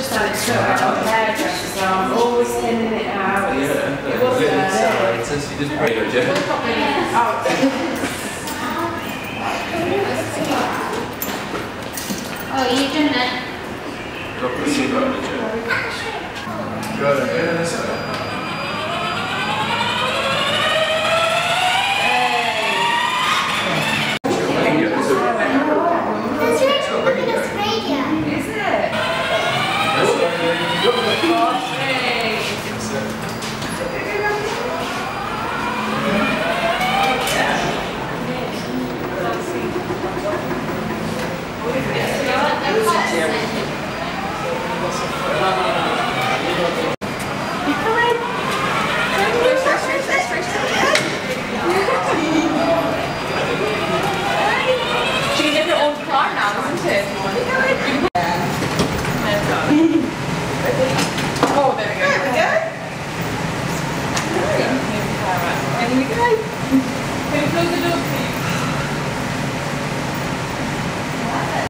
just had it straight out of the hairdresser, so I'm always thinning it out. Yeah, It wasn't yeah. Uh, there. So you just pretty good, yeah. Oh, Oh, you done it. Got the seatbelt on the chair. Good, There we go. Can